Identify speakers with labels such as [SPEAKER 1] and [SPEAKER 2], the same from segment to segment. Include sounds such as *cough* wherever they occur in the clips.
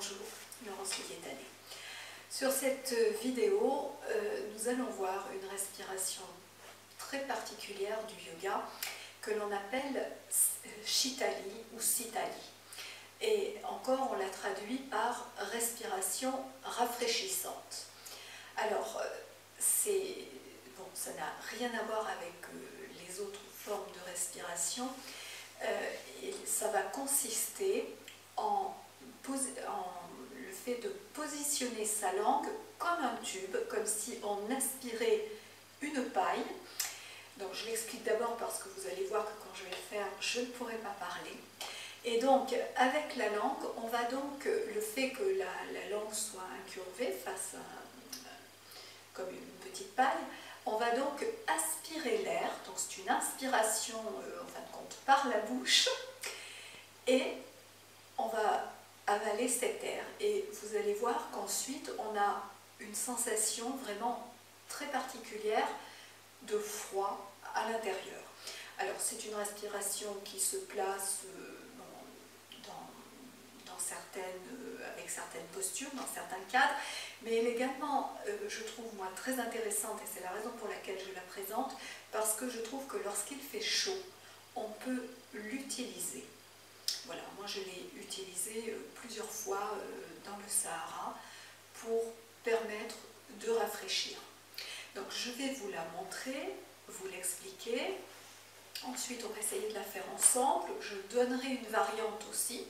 [SPEAKER 1] Bonjour, Laurence Liétané. Sur cette vidéo, euh, nous allons voir une respiration très particulière du yoga que l'on appelle Shitali ou Sitali. Et encore, on la traduit par respiration rafraîchissante. Alors, euh, c'est bon, ça n'a rien à voir avec euh, les autres formes de respiration. ça va consister en le fait de positionner sa langue comme un tube, comme si on aspirait une paille. Donc je l'explique d'abord parce que vous allez voir que quand je vais le faire, je ne pourrai pas parler. Et donc avec la langue, on va donc, le fait que la, langue soit incurvée face à comme une petite paille, on va donc aspirer l'air, donc c'est une inspiration euh, en fin de compte par la bouche, et avaler cet air. Et vous allez voir qu'ensuite, on a une sensation vraiment très particulière de froid à l'intérieur. Alors, c'est une respiration qui se place euh, dans, certaines, euh, avec certaines postures, dans certains cadres, mais elle est également, euh, je trouve, moi, très intéressante, et c'est la raison pour laquelle je la présente, parce que je trouve que lorsqu'il fait chaud, on peut l'utiliser. Voilà, moi je l'ai utilisé euh, plusieurs fois euh, dans le Sahara pour permettre de rafraîchir. Donc je vais vous la montrer, vous l'expliquer. Ensuite, on va essayer de la faire ensemble. Je donnerai une variante aussi.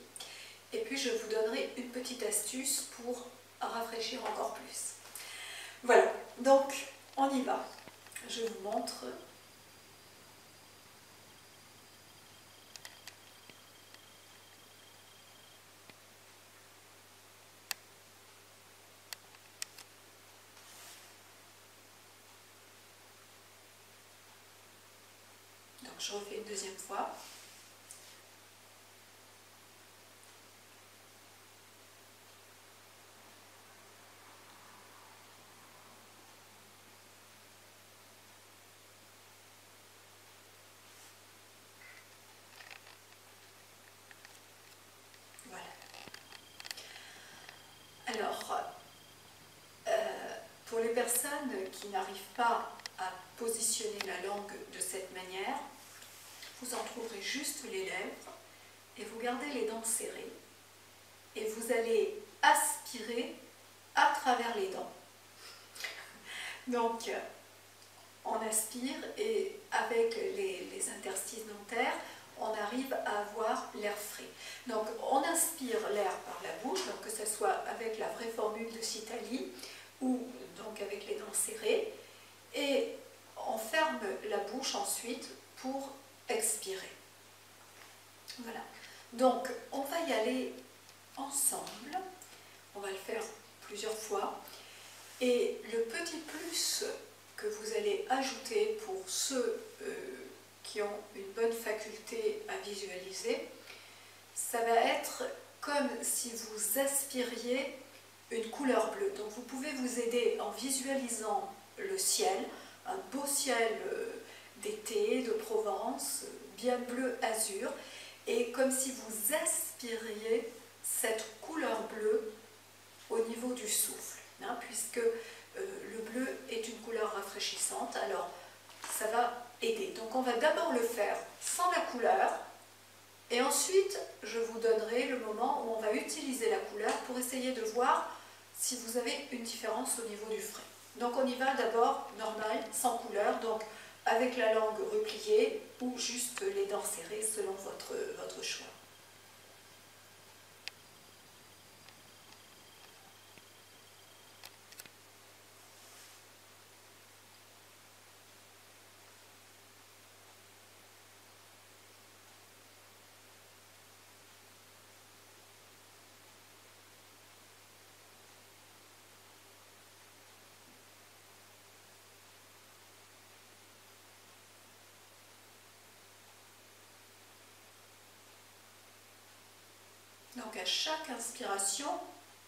[SPEAKER 1] Et puis, je vous donnerai une petite astuce pour rafraîchir encore plus. Voilà, donc on y va. Je vous montre je refais une deuxième fois. Voilà. Alors, euh, pour les personnes qui n'arrivent pas à positionner la langue de cette manière, vous en trouverez juste les lèvres et vous gardez les dents serrées et vous allez aspirer à travers les dents. *laughs* Donc, on aspire et avec les, interstices dentaires, on arrive à avoir l'air frais. Donc, on inspire l'air par la bouche, que ce soit avec la vraie formule de Citali ou donc avec les dents serrées, et on ferme la bouche ensuite pour expirer. Voilà. Donc, on va y aller ensemble. On va le faire plusieurs fois. Et le petit plus que vous allez ajouter pour ceux euh, qui ont une bonne faculté à visualiser, ça va être comme si vous aspiriez une couleur bleue. Donc vous pouvez vous aider en visualisant le ciel, un beau ciel euh, d'été, de Provence, bien bleu azur, et comme si vous aspiriez cette couleur bleue au niveau du souffle, hein, puisque euh, le bleu est une couleur rafraîchissante, alors ça va aider. Donc on va d'abord le faire sans la couleur, et ensuite je vous donnerai le moment où on va utiliser la couleur pour essayer de voir si vous avez une différence au niveau du frais. Donc on y va d'abord normal, sans couleur, donc avec la langue repliée ou juste les dents serrées selon votre, votre choix. Donc chaque inspiration,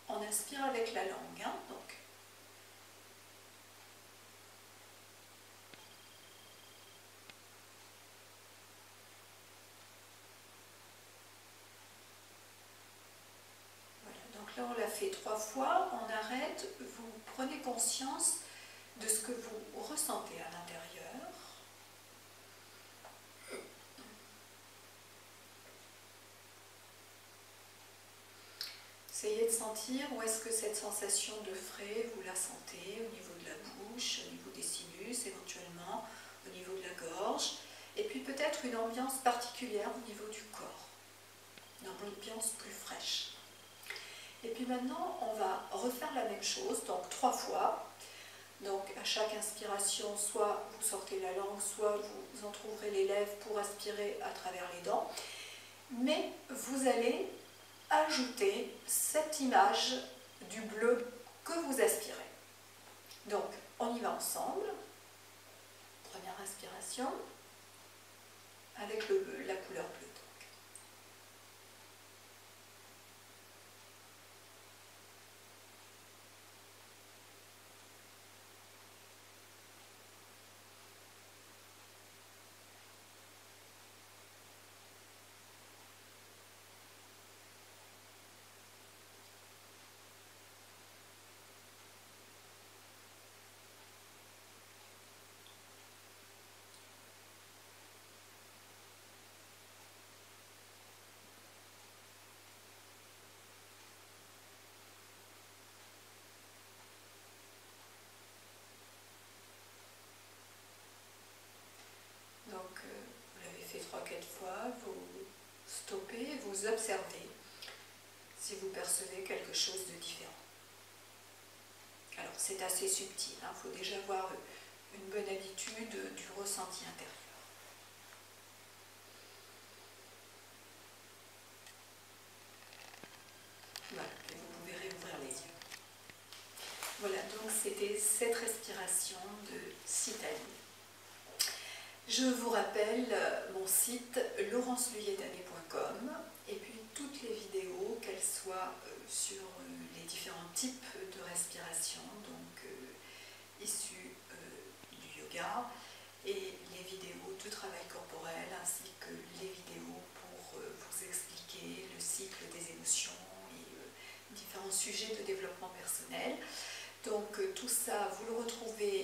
[SPEAKER 1] on inspire avec la langue. Hein, donc. Voilà, donc là on fait trois fois, on arrête, vous prenez conscience de ce que vous ressentez à l'intérieur. Essayez de sentir où est-ce que cette sensation de frais, vous la sentez au niveau de la bouche, au niveau des sinus éventuellement, au niveau de la gorge, et puis peut-être une ambiance particulière au niveau du corps, une ambiance plus fraîche. Et puis maintenant, on va refaire la même chose, donc trois fois. Donc à chaque inspiration, soit vous sortez la langue, soit vous entrouvrez les lèvres pour aspirer à travers les dents. Mais vous allez ajouter cette image du bleu que vous aspirez. Donc on y va ensemble. Première inspiration avec la couleur bleue. Vous observez si vous percevez quelque chose de différent. Alors c'est assez subtil, il hein. faut déjà avoir une bonne habitude du ressenti intérieur. Voilà, vous pouvez réouvrir les yeux. Voilà, donc c'était cette respiration de Citali. Je vous rappelle mon site laurenceluyetannée.com et puis toutes les vidéos, qu'elles soient euh, sur euh, les différents types de respiration, donc euh, issues du yoga, et les vidéos de travail corporel, ainsi que les vidéos pour vous expliquer le cycle des émotions et différents sujets de développement personnel. Donc tout ça, vous le retrouvez